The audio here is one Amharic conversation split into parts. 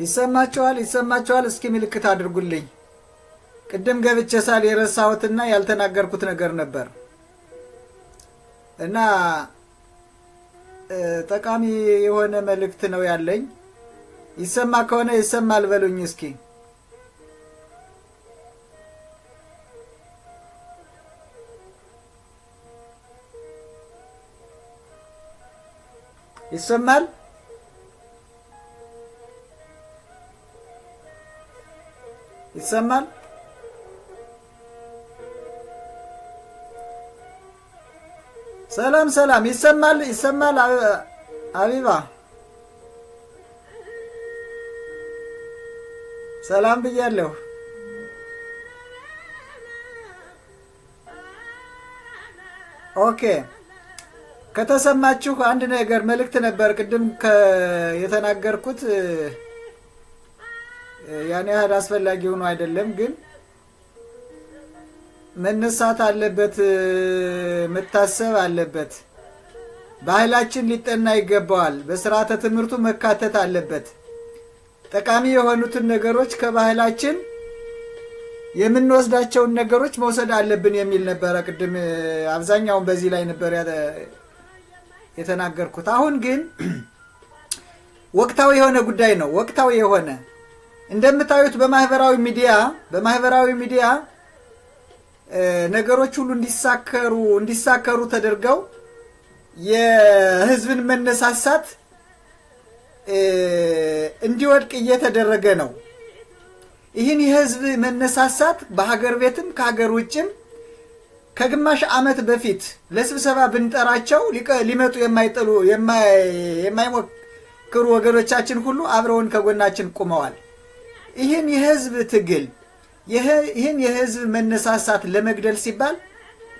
ይሰማችኋል? ይሰማችኋል? እስኪ ምልክት አድርጉልኝ። ቅድም ገብቼ ሳል የረሳሁትና ያልተናገርኩት ነገር ነበር እና ጠቃሚ የሆነ መልእክት ነው ያለኝ። ይሰማ ከሆነ ይሰማል በሉኝ እስኪ። ይሰማል? ይሰማል? ሰላም ሰላም፣ ይሰማል? ይሰማል? አቢባ ሰላም ብያለሁ። OK ከተሰማችሁ አንድ ነገር መልእክት ነበር ቅድም የተናገርኩት ያን ያህል አስፈላጊ ሆኖ አይደለም፣ ግን መነሳት አለበት፣ መታሰብ አለበት። ባህላችን ሊጠና ይገባዋል። በስርዓተ ትምህርቱ መካተት አለበት። ጠቃሚ የሆኑትን ነገሮች ከባህላችን የምንወስዳቸውን ነገሮች መውሰድ አለብን የሚል ነበረ። ቅድም አብዛኛውን በዚህ ላይ ነበር የተናገርኩት። አሁን ግን ወቅታዊ የሆነ ጉዳይ ነው። ወቅታዊ የሆነ እንደምታዩት በማህበራዊ ሚዲያ በማህበራዊ ሚዲያ ነገሮች ሁሉ እንዲሳከሩ እንዲሳከሩ ተደርገው የህዝብን መነሳሳት እንዲወድቅ እየተደረገ ነው። ይህን የህዝብ መነሳሳት በሀገር ቤትም ከሀገር ውጭም ከግማሽ ዓመት በፊት ለስብሰባ ብንጠራቸው ሊመጡ የማይጥሉ የማይሞክሩ ወገኖቻችን ሁሉ አብረውን ከጎናችን ቁመዋል። ይህን የህዝብ ትግል ይህን የህዝብ መነሳሳት ለመግደል ሲባል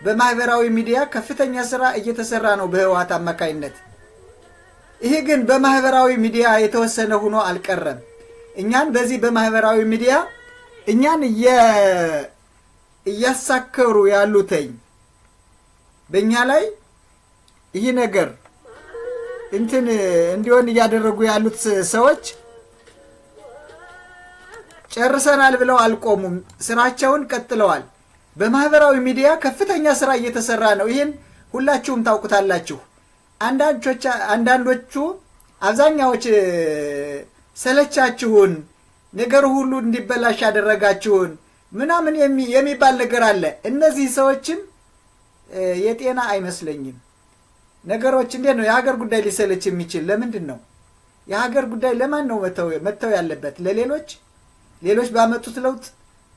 በማህበራዊ ሚዲያ ከፍተኛ ስራ እየተሰራ ነው በህወሓት አማካይነት። ይህ ግን በማህበራዊ ሚዲያ የተወሰነ ሆኖ አልቀረም። እኛን በዚህ በማህበራዊ ሚዲያ እኛን እያሳከሩ ያሉተኝ በእኛ ላይ ይህ ነገር እንትን እንዲሆን እያደረጉ ያሉት ሰዎች ጨርሰናል ብለው አልቆሙም። ስራቸውን ቀጥለዋል። በማህበራዊ ሚዲያ ከፍተኛ ስራ እየተሰራ ነው። ይህን ሁላችሁም ታውቁታላችሁ። አንዳንዶቹ አብዛኛዎች ሰለቻችሁን፣ ነገር ሁሉ እንዲበላሽ ያደረጋችሁን ምናምን የሚባል ነገር አለ። እነዚህ ሰዎችም የጤና አይመስለኝም። ነገሮች እንዴት ነው የሀገር ጉዳይ ሊሰለች የሚችል ለምንድን ነው? የሀገር ጉዳይ ለማን ነው መተው ያለበት? ለሌሎች ሌሎች ባመጡት ለውጥ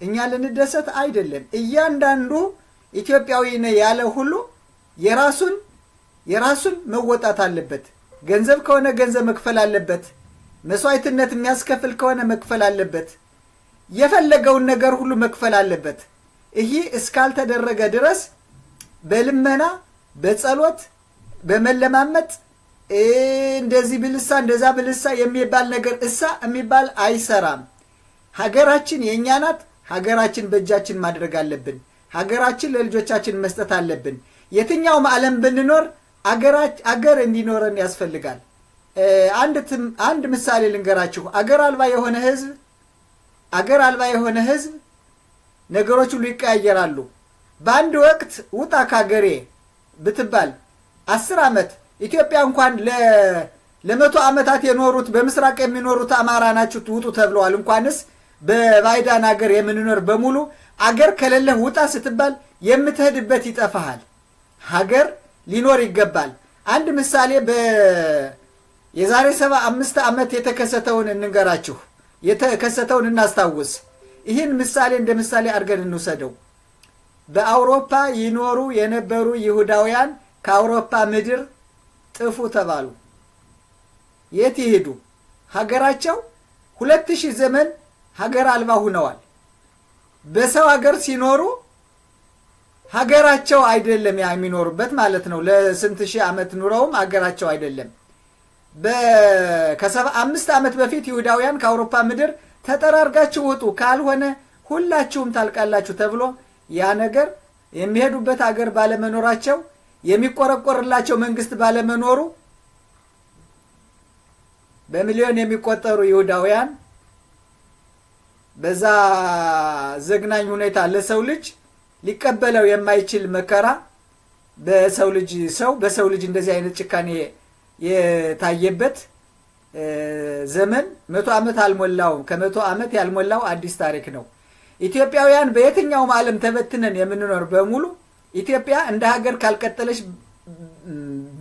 እኛ ልንደሰት አይደለም። እያንዳንዱ ኢትዮጵያዊ ነኝ ያለ ሁሉ የራሱን የራሱን መወጣት አለበት። ገንዘብ ከሆነ ገንዘብ መክፈል አለበት። መስዋዕትነት የሚያስከፍል ከሆነ መክፈል አለበት። የፈለገውን ነገር ሁሉ መክፈል አለበት። ይህ እስካልተደረገ ድረስ በልመና በጸሎት በመለማመጥ እንደዚህ ብልሳ እንደዛ ብልሳ የሚባል ነገር እሳ የሚባል አይሰራም። ሀገራችን የእኛ ናት። ሀገራችን በእጃችን ማድረግ አለብን። ሀገራችን ለልጆቻችን መስጠት አለብን። የትኛውም ዓለም ብንኖር አገር እንዲኖረን ያስፈልጋል። አንድ ምሳሌ ልንገራችሁ። አገር አልባ የሆነ ህዝብ አገር አልባ የሆነ ህዝብ ነገሮች ሁሉ ይቀያየራሉ። በአንድ ወቅት ውጣ ካገሬ ብትባል አስር ዓመት ኢትዮጵያ እንኳን ለመቶ ዓመታት የኖሩት በምስራቅ የሚኖሩት አማራ ናችሁ ውጡ ተብለዋል። እንኳንስ በባይዳን ሀገር የምንኖር በሙሉ አገር ከሌለህ ውጣ ስትባል የምትሄድበት ይጠፋሃል። ሀገር ሊኖር ይገባል። አንድ ምሳሌ የዛሬ ሰባ አምስት ዓመት የተከሰተውን እንንገራችሁ። የተከሰተውን እናስታውስ። ይህን ምሳሌ እንደ ምሳሌ አድርገን እንውሰደው። በአውሮፓ ይኖሩ የነበሩ ይሁዳውያን ከአውሮፓ ምድር ጥፉ ተባሉ። የት ይሄዱ? ሀገራቸው ሁለት ሺህ ዘመን ሀገር አልባ ሁነዋል። በሰው ሀገር ሲኖሩ ሀገራቸው አይደለም የሚኖሩበት ማለት ነው። ለስንት ሺህ ዓመት ኑረውም ሀገራቸው አይደለም። ከሰባ አምስት ዓመት በፊት ይሁዳውያን ከአውሮፓ ምድር ተጠራርጋችሁ ውጡ፣ ካልሆነ ሁላችሁም ታልቃላችሁ ተብሎ ያ ነገር የሚሄዱበት ሀገር ባለመኖራቸው የሚቆረቆርላቸው መንግስት ባለመኖሩ በሚሊዮን የሚቆጠሩ ይሁዳውያን በዛ ዘግናኝ ሁኔታ ለሰው ልጅ ሊቀበለው የማይችል መከራ በሰው ልጅ ሰው በሰው ልጅ እንደዚህ አይነት ጭካኔ የታየበት ዘመን መቶ ዓመት አልሞላውም። ከመቶ ዓመት ያልሞላው አዲስ ታሪክ ነው። ኢትዮጵያውያን በየትኛውም ዓለም ተበትነን የምንኖር በሙሉ ኢትዮጵያ እንደ ሀገር ካልቀጠለች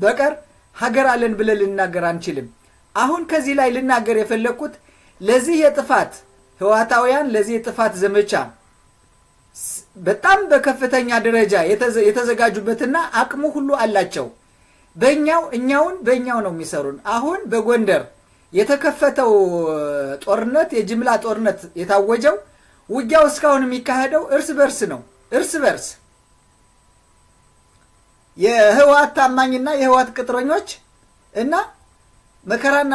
በቀር ሀገር አለን ብለን ልናገር አንችልም። አሁን ከዚህ ላይ ልናገር የፈለግኩት ለዚህ የጥፋት ህዋታውያን ለዚህ የጥፋት ዘመቻ በጣም በከፍተኛ ደረጃ የተዘጋጁበትና አቅሙ ሁሉ አላቸው። በእኛው እኛውን በእኛው ነው የሚሰሩን። አሁን በጎንደር የተከፈተው ጦርነት የጅምላ ጦርነት የታወጀው ውጊያው እስካሁን የሚካሄደው እርስ በርስ ነው። እርስ በርስ የህወሓት ታማኝና የህወሓት ቅጥረኞች እና መከራና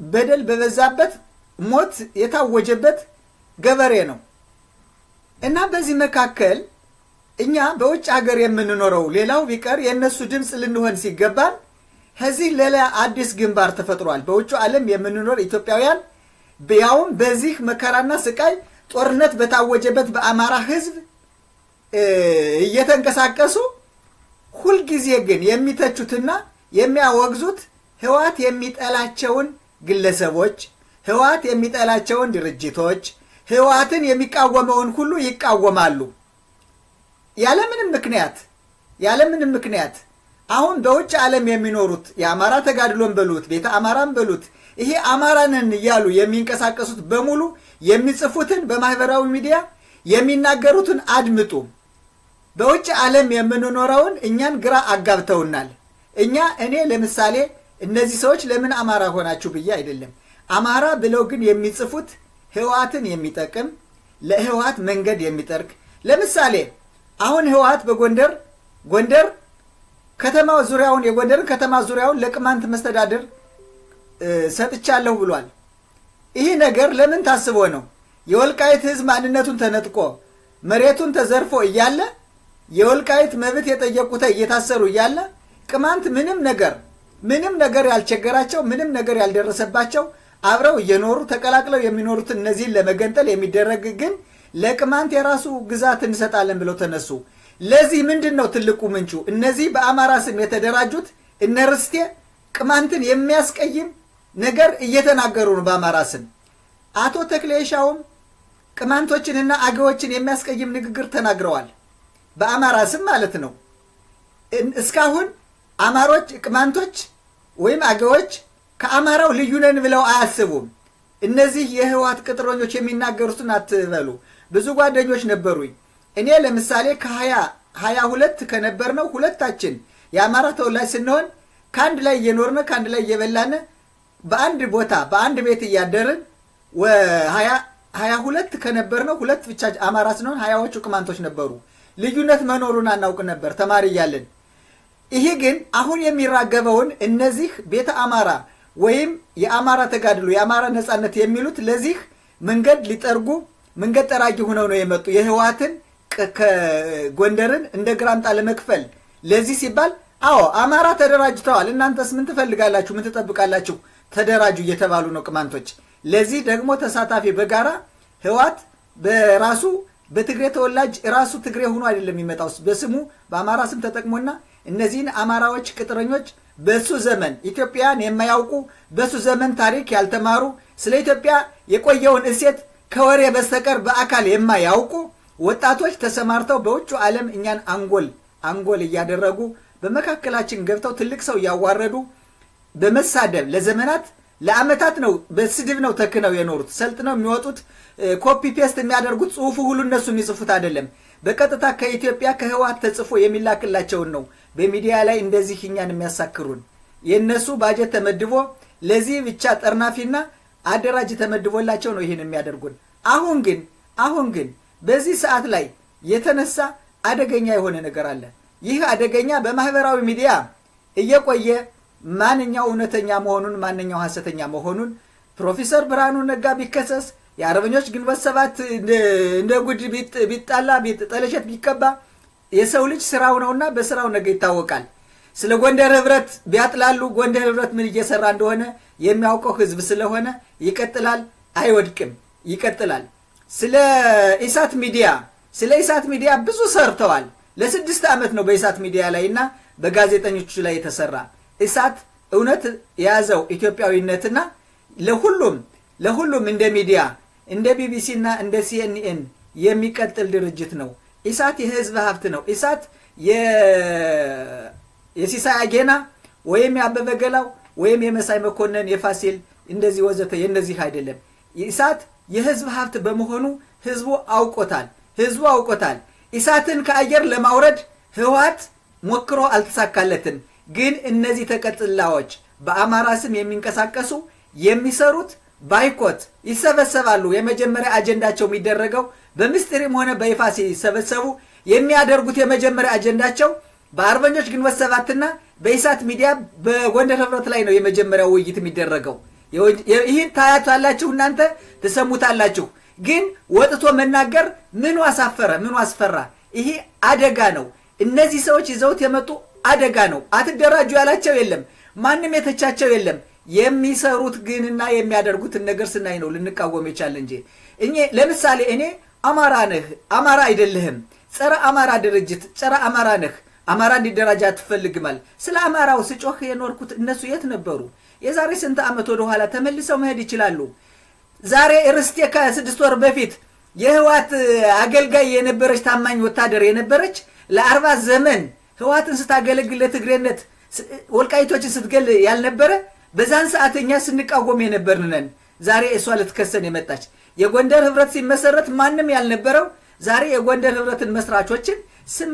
በደል በበዛበት ሞት የታወጀበት ገበሬ ነው እና በዚህ መካከል እኛ በውጭ ሀገር የምንኖረው ሌላው ቢቀር የእነሱ ድምፅ ልንሆን ሲገባን ከዚህ ሌላ አዲስ ግንባር ተፈጥሯል። በውጭ ዓለም የምንኖር ኢትዮጵያውያን ያውም በዚህ መከራና ስቃይ ጦርነት በታወጀበት በአማራ ህዝብ እየተንቀሳቀሱ ሁልጊዜ ግን የሚተቹትና የሚያወግዙት ህወሓት የሚጠላቸውን ግለሰቦች፣ ህወሓት የሚጠላቸውን ድርጅቶች፣ ህወሓትን የሚቃወመውን ሁሉ ይቃወማሉ። ያለምንም ምክንያት ያለምንም ምክንያት አሁን በውጭ ዓለም የሚኖሩት የአማራ ተጋድሎን በሉት ቤተ አማራን በሉት ይሄ አማራንን እያሉ የሚንቀሳቀሱት በሙሉ የሚጽፉትን በማህበራዊ ሚዲያ የሚናገሩትን አድምጡ። በውጭ ዓለም የምንኖረውን እኛን ግራ አጋብተውናል። እኛ እኔ ለምሳሌ እነዚህ ሰዎች ለምን አማራ ሆናችሁ ብዬ አይደለም። አማራ ብለው ግን የሚጽፉት ህወሓትን የሚጠቅም ለህወሓት መንገድ የሚጠርግ ለምሳሌ አሁን ህወሓት በጎንደር ጎንደር ከተማው ዙሪያውን የጎንደርን ከተማ ዙሪያውን ለቅማንት መስተዳድር ሰጥቻለሁ ብሏል። ይህ ነገር ለምን ታስቦ ነው? የወልቃይት ህዝብ ማንነቱን ተነጥቆ መሬቱን ተዘርፎ እያለ የወልቃይት መብት የጠየቁት እየታሰሩ እያለ ቅማንት ምንም ነገር ምንም ነገር ያልቸገራቸው ምንም ነገር ያልደረሰባቸው አብረው እየኖሩ ተቀላቅለው የሚኖሩትን እነዚህን ለመገንጠል የሚደረግ ግን ለቅማንት የራሱ ግዛት እንሰጣለን ብለው ተነሱ። ለዚህ ምንድን ነው ትልቁ ምንጩ? እነዚህ በአማራ ስም የተደራጁት እነ ርስቴ ቅማንትን የሚያስቀይም ነገር እየተናገሩ ነው በአማራ ስም። አቶ ተክሌሻውም ቅማንቶችንና አገዎችን የሚያስቀይም ንግግር ተናግረዋል። በአማራ ስም ማለት ነው። እስካሁን አማሮች፣ ቅማንቶች ወይም አገዎች ከአማራው ልዩ ነን ብለው አያስቡም። እነዚህ የህወሓት ቅጥረኞች የሚናገሩትን አትበሉ። ብዙ ጓደኞች ነበሩኝ። እኔ ለምሳሌ ከሀያ ሀያ ሁለት ከነበር ነው ሁለታችን የአማራ ተወላጅ ስንሆን ከአንድ ላይ እየኖርነ ከአንድ ላይ እየበላነ በአንድ ቦታ በአንድ ቤት እያደርን ሀያ ሁለት ከነበር ሁለት ብቻ አማራ ስንሆን ሀያዎቹ ቅማንቶች ነበሩ። ልዩነት መኖሩን አናውቅ ነበር ተማሪ እያለን። ይሄ ግን አሁን የሚራገበውን እነዚህ ቤተ አማራ ወይም የአማራ ተጋድሎ የአማራ ነጻነት የሚሉት ለዚህ መንገድ ሊጠርጉ መንገድ ጠራጊ ሆነው ነው የመጡ የህወሓትን ጎንደርን እንደ ግራምጣ ለመክፈል ለዚህ ሲባል አዎ አማራ ተደራጅተዋል። እናንተስ ምን ትፈልጋላችሁ? ምን ትጠብቃላችሁ? ተደራጁ እየተባሉ ነው ቅማንቶች። ለዚህ ደግሞ ተሳታፊ በጋራ ህወሓት በራሱ በትግሬ ተወላጅ ራሱ ትግሬ ሆኖ አይደለም የሚመጣው በስሙ በአማራ ስም ተጠቅሞና እነዚህን አማራዎች ቅጥረኞች በሱ ዘመን ኢትዮጵያን የማያውቁ በሱ ዘመን ታሪክ ያልተማሩ ስለ ኢትዮጵያ የቆየውን እሴት ከወሬ በስተቀር በአካል የማያውቁ ወጣቶች ተሰማርተው በውጭ ዓለም እኛን አንጎል አንጎል እያደረጉ በመካከላችን ገብተው ትልቅ ሰው እያዋረዱ በመሳደብ ለዘመናት ለአመታት ነው በስድብ ነው ተክነው የኖሩት። ሰልጥነው የሚወጡት copy paste የሚያደርጉት ጽሁፉ ሁሉ እነሱ የሚጽፉት አይደለም። በቀጥታ ከኢትዮጵያ ከህወሓት ተጽፎ የሚላክላቸውን ነው በሚዲያ ላይ እንደዚህ እኛን የሚያሳክሩን። የእነሱ ባጀት ተመድቦ ለዚህ ብቻ ጠርናፊና አደራጅ ተመድቦላቸው ነው ይህን የሚያደርጉን። አሁን ግን አሁን ግን በዚህ ሰዓት ላይ የተነሳ አደገኛ የሆነ ነገር አለ። ይህ አደገኛ በማህበራዊ ሚዲያ እየቆየ ማንኛው እውነተኛ መሆኑን ማንኛው ሐሰተኛ መሆኑን ፕሮፌሰር ብርሃኑ ነጋ ቢከሰስ የአርበኞች ግንቦት ሰባት እንደ ጉድ ቢጣላ ጥላሸት ቢቀባ የሰው ልጅ ስራው ነውና በስራው ነገ ይታወቃል። ስለ ጎንደር ህብረት ቢያጥላሉ ጎንደር ህብረት ምን እየሰራ እንደሆነ የሚያውቀው ህዝብ ስለሆነ ይቀጥላል፣ አይወድቅም፣ ይቀጥላል። ስለ ኢሳት ሚዲያ ስለ ኢሳት ሚዲያ ብዙ ሰርተዋል። ለስድስት ዓመት ነው በኢሳት ሚዲያ ላይ እና በጋዜጠኞቹ ላይ የተሰራ ኢሳት እውነት የያዘው ኢትዮጵያዊነትና ለሁሉም ለሁሉም እንደ ሚዲያ እንደ ቢቢሲ እና እንደ ሲኤንኤን የሚቀጥል ድርጅት ነው። ኢሳት የህዝብ ሀብት ነው። ኢሳት የሲሳይ አጌና ወይም የአበበ ገላው ወይም የመሳይ መኮንን የፋሲል እንደዚህ ወዘተ የእነዚህ አይደለም። ኢሳት የህዝብ ሀብት በመሆኑ ህዝቡ አውቆታል። ህዝቡ አውቆታል። ኢሳትን ከአየር ለማውረድ ህወሓት ሞክሮ አልተሳካለትም። ግን እነዚህ ተቀጥላዎች በአማራ ስም የሚንቀሳቀሱ የሚሰሩት ባይኮት ይሰበሰባሉ። የመጀመሪያ አጀንዳቸው የሚደረገው በምስጢርም ሆነ በይፋ ሲሰበሰቡ የሚያደርጉት የመጀመሪያ አጀንዳቸው በአርበኞች ግንቦት ሰባትና በኢሳት ሚዲያ በጎንደር ህብረት ላይ ነው የመጀመሪያው ውይይት የሚደረገው። ይህን ታያቷላችሁ፣ እናንተ ትሰሙታላችሁ። ግን ወጥቶ መናገር ምኑ አሳፈረ? ምኑ አስፈራ? ይሄ አደጋ ነው። እነዚህ ሰዎች ይዘውት የመጡ አደጋ ነው። አትደራጁ ያላቸው የለም። ማንም የተቻቸው የለም። የሚሰሩት ግንና የሚያደርጉትን ነገር ስናይ ነው ልንቃወም የቻለ እንጂ እኔ ለምሳሌ እኔ አማራ ነህ አማራ አይደለህም፣ ጸረ አማራ ድርጅት ጸረ አማራ ነህ፣ አማራ እንዲደራጅ አትፈልግማል። ስለ አማራው ስጮህ የኖርኩት እነሱ የት ነበሩ? የዛሬ ስንት ዓመት ወደኋላ ተመልሰው መሄድ ይችላሉ። ዛሬ ርስቴ ከስድስት ወር በፊት የህዋት አገልጋይ የነበረች ታማኝ ወታደር የነበረች ለአርባ ዘመን ህዋትን ስታገለግል ለትግሬነት ወልቃይቶችን ስትገል ያልነበረ በዛን ሰዓት እኛ ስንቃወም የነበርንነን ዛሬ እሷ ልትከሰን የመጣች የጎንደር ህብረት ሲመሰረት ማንም ያልነበረው ዛሬ የጎንደር ህብረትን መስራቾችን ስም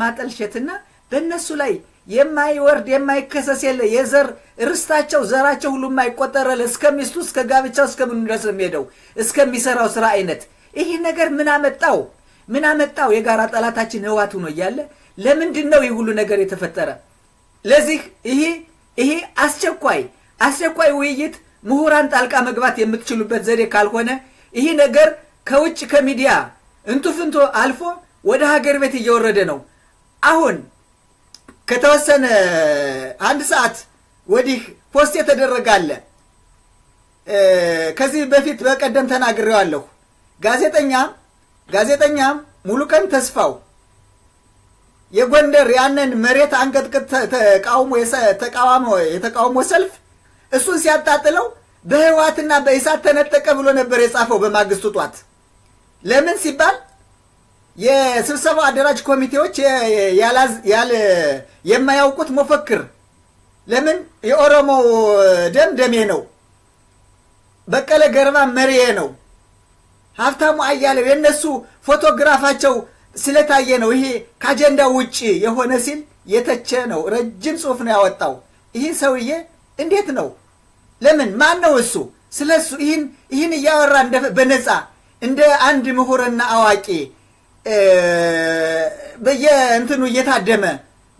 ማጠልሸትና በእነሱ ላይ የማይወርድ የማይከሰስ የለ የዘር ርስታቸው ዘራቸው ሁሉ የማይቆጠረል እስከ ሚስቱ እስከ ጋብቻው እስከምኑ ድረስ የሚሄደው እስከሚሰራው ስራ አይነት ይህ ነገር ምን አመጣው? ምን አመጣው? የጋራ ጠላታችን ህዋቱ ነው እያለ ለምንድን ነው ይህ ሁሉ ነገር የተፈጠረ? ለዚህ ይሄ ይሄ አስቸኳይ አስቸኳይ ውይይት ምሁራን ጣልቃ መግባት የምትችሉበት ዘዴ ካልሆነ ይህ ነገር ከውጭ ከሚዲያ እንቶ ፈንቶ አልፎ ወደ ሀገር ቤት እየወረደ ነው። አሁን ከተወሰነ አንድ ሰዓት ወዲህ post የተደረገ አለ። ከዚህ በፊት በቀደም ተናግሬዋለሁ። ጋዜጠኛ ጋዜጠኛ ሙሉቀን ተስፋው የጎንደር ያንን መሬት አንቀጥቅጥ ተቃውሞ የተቃውሞ ሰልፍ እሱን ሲያጣጥለው በህወሓትና በኢሳት ተነጠቀ ብሎ ነበር የጻፈው በማግስቱ ጧት። ለምን ሲባል የስብሰባው አደራጅ ኮሚቴዎች የማያውቁት መፈክር ለምን የኦሮሞ ደም ደሜ ነው፣ በቀለ ገርባ መሪዬ ነው፣ ሀብታሙ አያሌው የእነሱ ፎቶግራፋቸው ስለታየ ነው ይሄ ከአጀንዳ ውጭ የሆነ ሲል የተቸ ነው። ረጅም ጽሑፍ ነው ያወጣው። ይህ ሰውዬ እንዴት ነው? ለምን ማን ነው እሱ? ስለ እሱ ይህን እያወራ በነፃ እንደ አንድ ምሁርና አዋቂ በየእንትኑ እየታደመ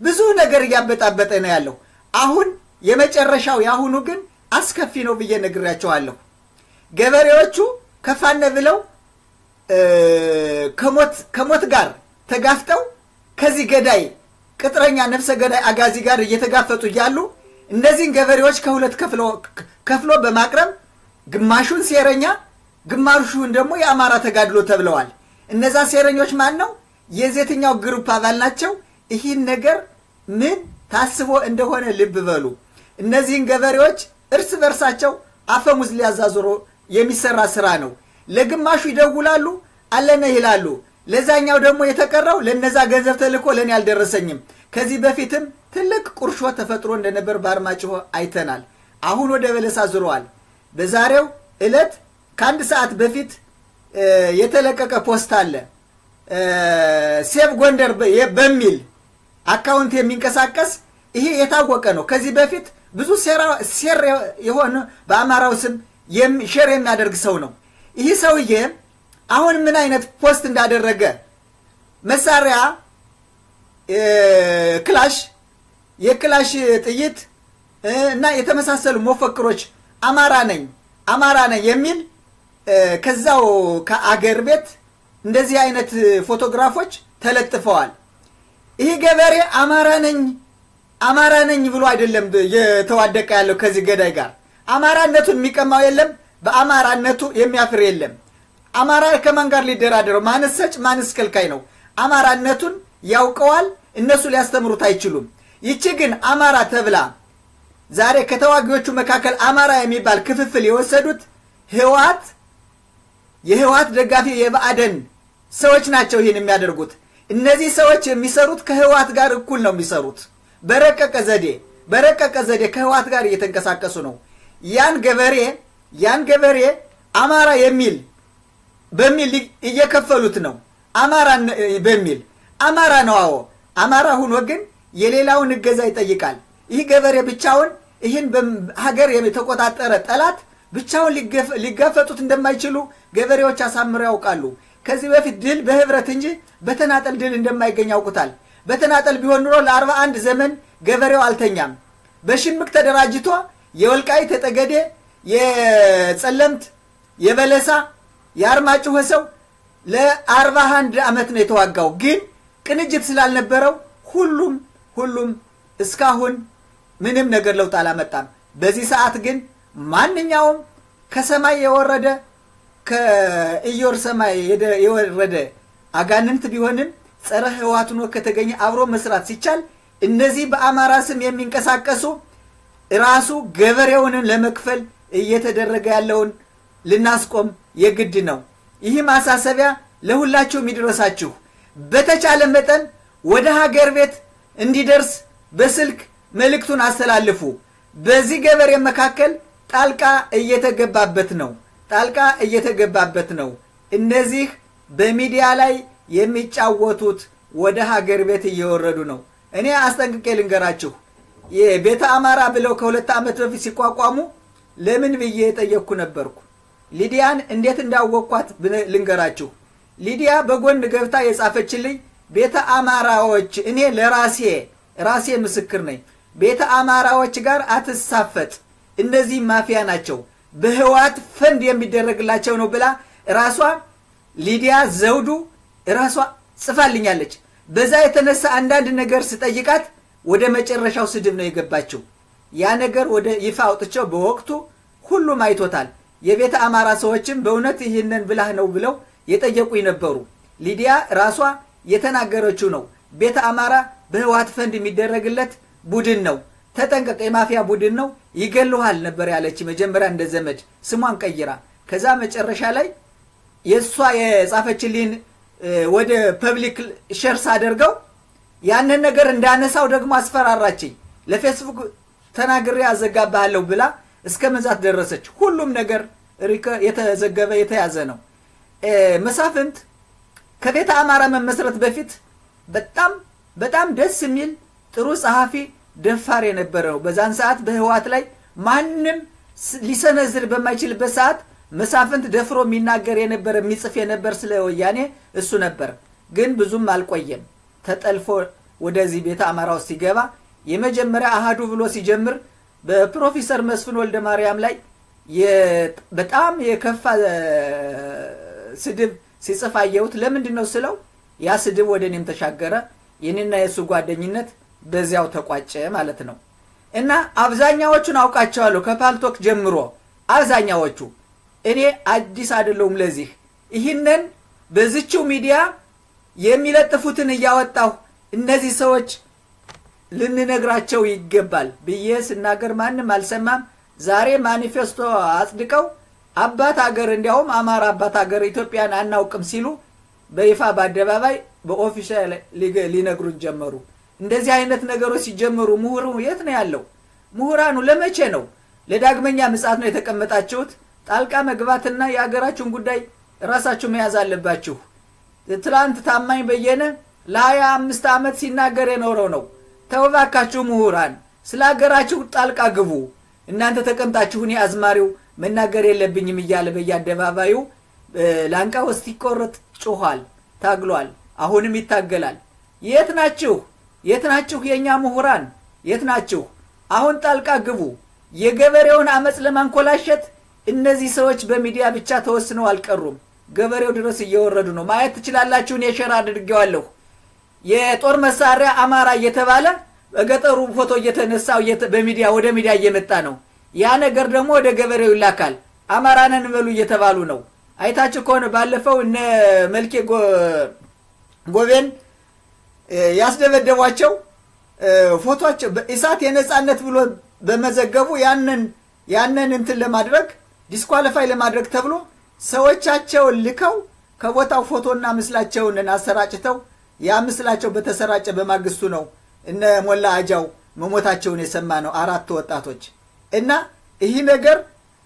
ብዙ ነገር እያበጣበጠ ነው ያለው። አሁን የመጨረሻው የአሁኑ ግን አስከፊ ነው ብዬ ነግሬያቸዋለሁ። ገበሬዎቹ ከፋነ ብለው ከሞት ጋር ተጋፍጠው ከዚህ ገዳይ ቅጥረኛ ነፍሰ ገዳይ አጋዚ ጋር እየተጋፈጡ እያሉ እነዚህን ገበሬዎች ከሁለት ከፍሎ በማቅረብ ግማሹን ሴረኛ ግማሹን ደግሞ የአማራ ተጋድሎ ተብለዋል። እነዛ ሴረኞች ማን ነው? የየትኛው group አባል ናቸው? ይህን ነገር ምን ታስቦ እንደሆነ ልብ በሉ። እነዚህን ገበሬዎች እርስ በርሳቸው አፈሙዝ ሊያዟዙሩ የሚሰራ ስራ ነው። ለግማሹ ይደውላሉ አለነ ይላሉ። ለዛኛው ደግሞ የተቀረው ለነዛ ገንዘብ ተልኮ ለእኔ አልደረሰኝም። ከዚህ በፊትም ትልቅ ቁርሾ ተፈጥሮ እንደነበር በአርማጭሆ አይተናል። አሁን ወደ በለሳ ዙረዋል። በዛሬው ዕለት ከአንድ ሰዓት በፊት የተለቀቀ post አለ። Save ጎንደር በሚል account የሚንቀሳቀስ ይሄ የታወቀ ነው። ከዚህ በፊት ብዙ ሴራ የሆነ በአማራው ስም share የሚያደርግ ሰው ነው። ይህ ሰውዬ አሁን ምን አይነት post እንዳደረገ መሳሪያ ክላሽ፣ የክላሽ ጥይት እና የተመሳሰሉ መፈክሮች አማራ ነኝ አማራ ነኝ የሚል ከዛው ከአገር ቤት እንደዚህ አይነት ፎቶግራፎች ተለጥፈዋል። ይህ ገበሬ አማራ ነኝ አማራ ነኝ ብሎ አይደለም የተዋደቀ ያለው ከዚህ ገዳይ ጋር። አማራነቱን የሚቀማው የለም፣ በአማራነቱ የሚያፍር የለም። አማራ ከማን ጋር ሊደራደረው? ማንስ ሰጭ ማንስ ከልካይ ነው? አማራነቱን ያውቀዋል። እነሱ ሊያስተምሩት አይችሉም። ይቺ ግን አማራ ተብላ ዛሬ ከተዋጊዎቹ መካከል አማራ የሚባል ክፍፍል የወሰዱት ህወሓት የህወሓት ደጋፊ የብአዴን ሰዎች ናቸው ይህን የሚያደርጉት። እነዚህ ሰዎች የሚሰሩት ከህወሓት ጋር እኩል ነው የሚሰሩት። በረቀቀ ዘዴ በረቀቀ ዘዴ ከህወሓት ጋር እየተንቀሳቀሱ ነው። ያን ገበሬ ያን ገበሬ አማራ የሚል በሚል እየከፈሉት ነው። አማራ በሚል አማራ ነው። አዎ አማራ ሁኖ ግን የሌላውን እገዛ ይጠይቃል። ይህ ገበሬ ብቻውን ይህን ሀገር የተቆጣጠረ ጠላት ብቻውን ሊጋፈጡት እንደማይችሉ ገበሬዎች አሳምረው ያውቃሉ። ከዚህ በፊት ድል በህብረት እንጂ በተናጠል ድል እንደማይገኝ ያውቁታል። በተናጠል ቢሆን ኑሮ ለአርባ አንድ ዘመን ገበሬው አልተኛም። በሽምቅ ተደራጅቶ የወልቃይት የጠገዴ፣ የጸለምት፣ የበለሳ፣ የአርማጭሆ ሰው ለአርባ አንድ ዓመት ነው የተዋጋው። ግን ቅንጅት ስላልነበረው ሁሉም ሁሉም እስካሁን ምንም ነገር ለውጥ አላመጣም። በዚህ ሰዓት ግን ማንኛውም ከሰማይ የወረደ ከኢዮር ሰማይ የወረደ አጋንንት ቢሆንም ጸረ ሆኖ ከተገኘ አብሮ መስራት ሲቻል እነዚህ በአማራ ስም የሚንቀሳቀሱ ራሱ ገበሬውንን ለመክፈል እየተደረገ ያለውን ልናስቆም የግድ ነው። ይህ ማሳሰቢያ ለሁላችሁም ይድረሳችሁ። በተቻለ መጠን ወደ ሀገር ቤት እንዲደርስ በስልክ መልእክቱን አስተላልፉ። በዚህ ገበሬ መካከል ጣልቃ እየተገባበት ነው። ጣልቃ እየተገባበት ነው። እነዚህ በሚዲያ ላይ የሚጫወቱት ወደ ሀገር ቤት እየወረዱ ነው። እኔ አስጠንቅቄ ልንገራችሁ። ቤተ አማራ ብለው ከሁለት ዓመት በፊት ሲቋቋሙ ለምን ብዬ የጠየቅኩ ነበርኩ። ሊዲያን እንዴት እንዳወቅኳት ልንገራችሁ። ሊዲያ በጎን ገብታ የጻፈችልኝ ቤተ አማራዎች እኔ ለራሴ ራሴ ምስክር ነኝ። ቤተ አማራዎች ጋር አትሳፈጥ፣ እነዚህ ማፊያ ናቸው፣ በህወሓት ፈንድ የሚደረግላቸው ነው ብላ ራሷ ሊዲያ ዘውዱ ራሷ ጽፋልኛለች። በዛ የተነሳ አንዳንድ ነገር ስጠይቃት ወደ መጨረሻው ስድብ ነው የገባችው። ያ ነገር ወደ ይፋ አውጥቸው በወቅቱ ሁሉም አይቶታል። የቤተ አማራ ሰዎችም በእውነት ይህንን ብላህ ነው ብለው የጠየቁኝ ነበሩ። ሊዲያ ራሷ የተናገረችው ነው። ቤተ አማራ በህወሓት ፈንድ የሚደረግለት ቡድን ነው፣ ተጠንቀቅ፣ የማፊያ ቡድን ነው፣ ይገሉሃል ነበር ያለች መጀመሪያ እንደ ዘመድ ስሟን ቀይራ። ከዛ መጨረሻ ላይ የእሷ የጻፈችልኝ ወደ public share ሳደርገው ያንን ነገር እንዳነሳው ደግሞ አስፈራራችኝ። ለፌስቡክ ተናግሬ አዘጋባሃለሁ ብላ እስከ መዛት ደረሰች። ሁሉም ነገር የተዘገበ የተያዘ ነው። መሳፍንት ከቤተ አማራ መመስረት በፊት በጣም በጣም ደስ የሚል ጥሩ ጸሐፊ ደፋር የነበረ ነው። በዛን ሰዓት በህወሓት ላይ ማንም ሊሰነዝር በማይችልበት ሰዓት መሳፍንት ደፍሮ የሚናገር የነበረ የሚጽፍ የነበር ስለ ወያኔ እሱ ነበር። ግን ብዙም አልቆየም። ተጠልፎ ወደዚህ ቤተ አማራ ውስጥ ሲገባ የመጀመሪያ አሃዱ ብሎ ሲጀምር በፕሮፌሰር መስፍን ወልደ ማርያም ላይ በጣም የከፋ ስድብ ሲጽፍ አየሁት። ለምንድን ነው ስለው ያ ስድብ ወደ እኔም ተሻገረ። የኔና የእሱ ጓደኝነት በዚያው ተቋጨ ማለት ነው። እና አብዛኛዎቹን አውቃቸዋለሁ ከፓልቶክ ጀምሮ አብዛኛዎቹ። እኔ አዲስ አይደለሁም ለዚህ ይህንን በዝችው ሚዲያ የሚለጥፉትን እያወጣሁ እነዚህ ሰዎች ልንነግራቸው ይገባል ብዬ ስናገር ማንም አልሰማም። ዛሬ ማኒፌስቶ አጽድቀው አባት ሀገር እንዲያውም አማራ አባት ሀገር ኢትዮጵያን አናውቅም ሲሉ በይፋ በአደባባይ በ official ሊነግሩን ጀመሩ። እንደዚህ አይነት ነገሮች ሲጀመሩ ምሁሩ የት ነው ያለው? ምሁራኑ ለመቼ ነው? ለዳግመኛ ምጽአት ነው የተቀመጣችሁት? ጣልቃ መግባትና የሀገራችሁን ጉዳይ ራሳችሁ መያዝ አለባችሁ። ትላንት ታማኝ በየነ ለሀያ አምስት ዓመት ሲናገር የኖረው ነው። ተወባካችሁ ምሁራን ስለ ሀገራችሁ ጣልቃ ግቡ። እናንተ ተቀምጣችሁ እኔ አዝማሪው መናገር የለብኝም እያለ በየአደባባዩ ላንቃው እስኪቆረጥ ጮኋል፣ ታግሏል። አሁንም ይታገላል። የት ናችሁ? የት ናችሁ? የእኛ ምሁራን የት ናችሁ? አሁን ጣልቃ ግቡ። የገበሬውን አመፅ ለማንኮላሸት እነዚህ ሰዎች በሚዲያ ብቻ ተወስነው አልቀሩም። ገበሬው ድረስ እየወረዱ ነው። ማየት ትችላላችሁ። እኔ share አድርጌዋለሁ። የጦር መሳሪያ አማራ እየተባለ በገጠሩ ፎቶ እየተነሳው በሚዲያ ወደ ሚዲያ እየመጣ ነው። ያ ነገር ደግሞ ወደ ገበሬው ይላካል። አማራንን በሉ እየተባሉ ነው። አይታችሁ ከሆነ ባለፈው እነ መልኬ ጎቤን ያስደበደቧቸው ፎቷቸው ኢሳት የነፃነት ብሎ በመዘገቡ ያንን ያንን እንትን ለማድረግ disqualify ለማድረግ ተብሎ ሰዎቻቸውን ልከው ከቦታው ፎቶና ምስላቸውን አሰራጭተው ያ ምስላቸው በተሰራጨ በማግስቱ ነው እነ ሞላ አጃው መሞታቸውን የሰማነው አራት ወጣቶች እና ይህ ነገር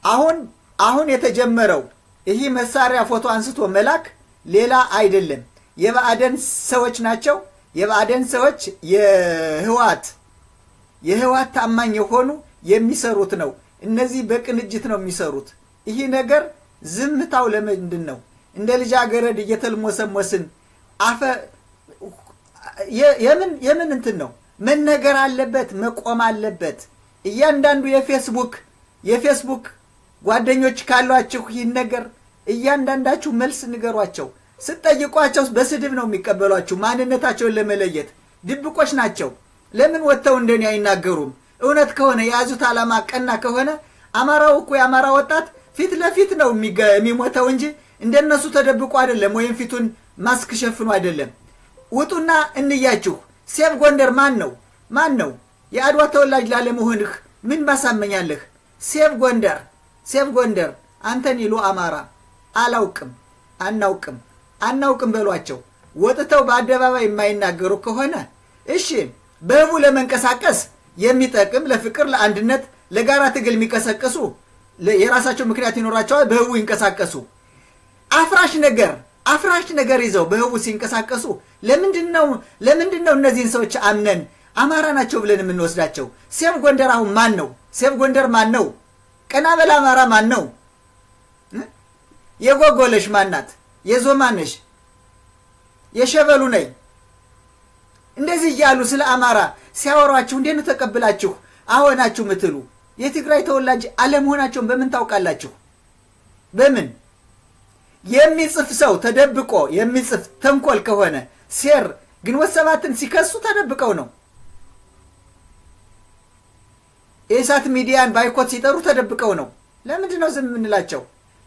አሁን አሁን የተጀመረው ይህ መሳሪያ ፎቶ አንስቶ መላክ ሌላ አይደለም። የብአዴን ሰዎች ናቸው። የብአዴን ሰዎች የህዋት የህዋት ታማኝ የሆኑ የሚሰሩት ነው። እነዚህ በቅንጅት ነው የሚሰሩት። ይህ ነገር ዝምታው ለምንድን ነው እንደ ልጃገረድ እየተልሞሰሞስን አፈ የምን የምን እንትን ነው? መነገር አለበት መቆም አለበት እያንዳንዱ የፌስቡክ የፌስቡክ ጓደኞች ካሏችሁ ይህን ነገር እያንዳንዳችሁ መልስ ንገሯቸው። ስትጠይቋቸው በስድብ ነው የሚቀበሏችሁ ማንነታቸውን ለመለየት። ድብቆች ናቸው። ለምን ወጥተው እንደኔ አይናገሩም? እውነት ከሆነ የያዙት ዓላማ ቀና ከሆነ አማራው እኮ የአማራ ወጣት ፊት ለፊት ነው የሚሞተው እንጂ እንደነሱ ተደብቆ አይደለም ወይም ፊቱን ማስክ ሸፍኖ አይደለም። ውጡና እንያችሁ። Save ጎንደር ማን ነው? ማን ነው የአድዋ ተወላጅ ላለመሆንህ ምን ማሳመኛለህ? Save ጎንደር Save ጎንደር አንተን ይሉ አማራ። አላውቅም አናውቅም አናውቅም በሏቸው። ወጥተው በአደባባይ የማይናገሩ ከሆነ እሺ በህቡ ለመንቀሳቀስ የሚጠቅም ለፍቅር ለአንድነት ለጋራ ትግል የሚቀሰቅሱ የራሳቸው ምክንያት ይኖራቸዋል። በህቡ ይንቀሳቀሱ። አፍራሽ ነገር አፍራሽ ነገር ይዘው በህቡ ሲንቀሳቀሱ ለምንድን ነው ለምንድን ነው እነዚህን ሰዎች አምነን አማራ ናቸው ብለን የምንወስዳቸው። Save ጎንደር አሁን ማን ነው? Save ጎንደር ማን ነው? ቀና በል አማራ ማን ነው? የጎጎለሽ ማናት የዞማነሽ የሸበሉ ነኝ እንደዚህ እያሉ ስለ አማራ ሲያወሯችሁ እንዴት ነው ተቀብላችሁ አሆናችሁ ምትሉ የትግራይ ተወላጅ አለመሆናቸውን በምን ታውቃላችሁ? በምን? የሚጽፍ ሰው ተደብቆ የሚጽፍ ተንኮል ከሆነ ሴር ግንቦት ሰባትን ሲከሱ ተደብቀው ነው የእሳት ሚዲያን ባይኮት ሲጠሩ ተደብቀው ነው። ለምንድን ነው ዝም የምንላቸው?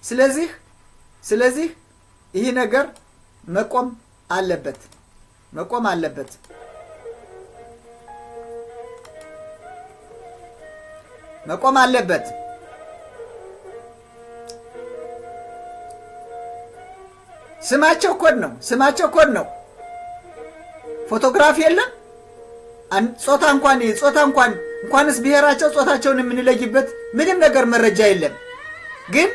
ስለዚህ ስለዚህ ይህ ነገር መቆም አለበት። መቆም አለበት። መቆም አለበት። ስማቸው ኮድ ነው። ስማቸው ኮድ ነው። ፎቶግራፍ የለም? ጾታ እንኳን ጾታ እንኳን እንኳንስ ብሔራቸው ጾታቸውን የምንለይበት ምንም ነገር መረጃ የለም። ግን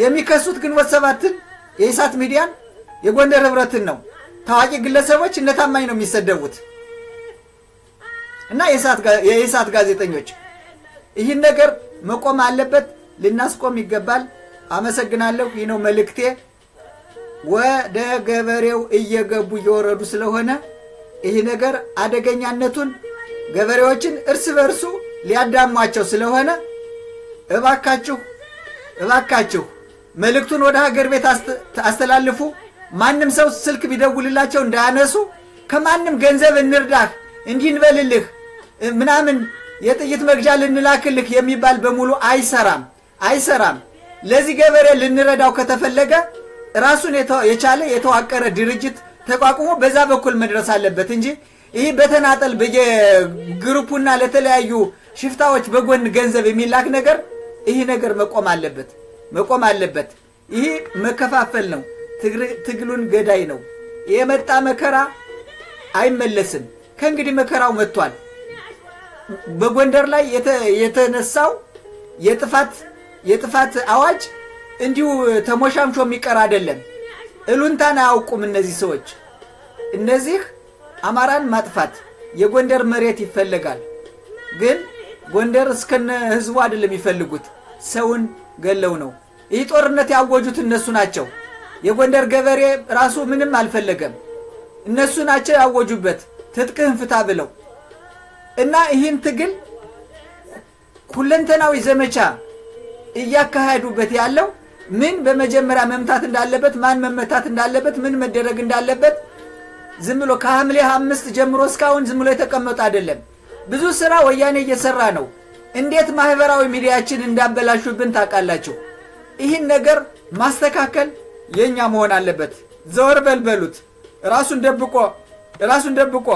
የሚከሱት ግንቦት ሰባትን የኢሳት ሚዲያን የጎንደር ህብረትን ነው። ታዋቂ ግለሰቦች እነ ታማኝ ነው የሚሰደቡት። እና የኢሳት ጋዜጠኞች ይህን ነገር መቆም አለበት ልናስቆም ይገባል። አመሰግናለሁ። ይህ ነው መልእክቴ። ወደ ገበሬው እየገቡ እየወረዱ ስለሆነ ይህ ነገር አደገኛነቱን ገበሬዎችን እርስ በርሱ ሊያዳሟቸው ስለሆነ እባካችሁ እባካችሁ መልእክቱን ወደ ሀገር ቤት አስተላልፉ። ማንም ሰው ስልክ ቢደውልላቸው እንዳያነሱ። ከማንም ገንዘብ እንርዳህ እንዲህ እንበልልህ ምናምን የጥይት መግዣ ልንላክልህ የሚባል በሙሉ አይሰራም አይሰራም። ለዚህ ገበሬ ልንረዳው ከተፈለገ ራሱን የቻለ የተዋቀረ ድርጅት ተቋቁሞ በዛ በኩል መድረስ አለበት እንጂ ይህ በተናጠል በየግሩፑና ለተለያዩ ሽፍታዎች በጎን ገንዘብ የሚላክ ነገር ይህ ነገር መቆም አለበት መቆም አለበት። ይህ መከፋፈል ነው። ትግሉን ገዳይ ነው። የመጣ መከራ አይመለስም። ከእንግዲህ መከራው መጥቷል። በጎንደር ላይ የተነሳው የጥፋት የጥፋት አዋጅ እንዲሁ ተሞሻምሾ የሚቀር አይደለም እሉንታን አያውቁም እነዚህ ሰዎች። እነዚህ አማራን ማጥፋት የጎንደር መሬት ይፈለጋል። ግን ጎንደር እስከነ ህዝቡ አይደለም የሚፈልጉት ሰውን ገለው ነው። ይህ ጦርነት ያወጁት እነሱ ናቸው። የጎንደር ገበሬ ራሱ ምንም አልፈለገም። እነሱ ናቸው ያወጁበት ትጥቅህን ፍታ ብለው። እና ይህን ትግል ሁለንተናዊ ዘመቻ እያካሄዱበት ያለው ምን በመጀመሪያ መምታት እንዳለበት ማን መመታት እንዳለበት ምን መደረግ እንዳለበት ዝም ብሎ ከሐምሌ አምስት ጀምሮ እስካሁን ዝም ብሎ የተቀመጡ አይደለም ብዙ ስራ ወያኔ እየሰራ ነው እንዴት ማህበራዊ ሚዲያችን እንዳበላሹብን ታውቃላችሁ ይህን ነገር ማስተካከል የእኛ መሆን አለበት። ዘወር በልበሉት። ራሱን ደብቆ ራሱን ደብቆ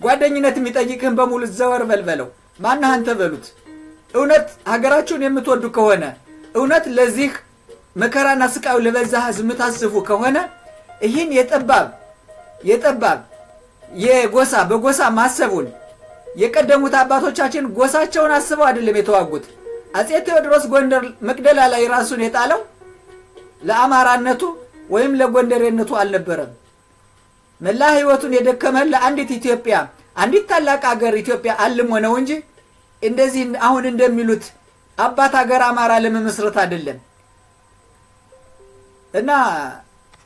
ጓደኝነት የሚጠይቅህን በሙሉ ዘወር በልበለው። ማነህ አንተ በሉት። እውነት ሀገራችሁን የምትወዱ ከሆነ እውነት ለዚህ መከራና ስቃዩ ለበዛ ህዝብ የምታስቡ ከሆነ ይህን የጠባብ የጠባብ የጎሳ በጎሳ ማሰቡን የቀደሙት አባቶቻችን ጎሳቸውን አስበው አይደለም የተዋጉት። አጼ ቴዎድሮስ ጎንደር መቅደላ ላይ ራሱን የጣለው ለአማራነቱ ወይም ለጎንደሬነቱ አልነበረም። መላ ህይወቱን የደከመ ለአንዲት ኢትዮጵያ አንዲት ታላቅ ሀገር ኢትዮጵያ አልሞ ነው እንጂ እንደዚህ አሁን እንደሚሉት አባት ሀገር አማራ ለመመስረት አይደለም። እና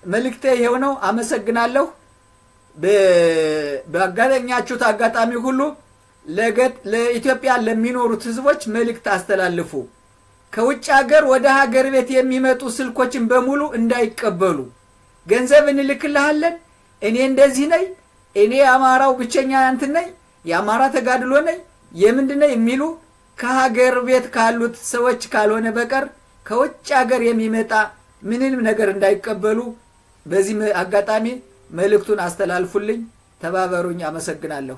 መልእክቴ ይሄው ነው። አመሰግናለሁ። ባገኛችሁት አጋጣሚ ሁሉ ለኢትዮጵያ ለሚኖሩት ህዝቦች መልእክት አስተላልፉ። ከውጭ ሀገር ወደ ሀገር ቤት የሚመጡ ስልኮችን በሙሉ እንዳይቀበሉ። ገንዘብ እንልክልሃለን፣ እኔ እንደዚህ ነኝ፣ እኔ የአማራው ብቸኛ እንትን ነኝ፣ የአማራ ተጋድሎ ነኝ፣ የምንድን ነኝ የሚሉ ከሀገር ቤት ካሉት ሰዎች ካልሆነ በቀር ከውጭ ሀገር የሚመጣ ምንም ነገር እንዳይቀበሉ በዚህ አጋጣሚ መልእክቱን አስተላልፉልኝ። ተባበሩኝ። አመሰግናለሁ።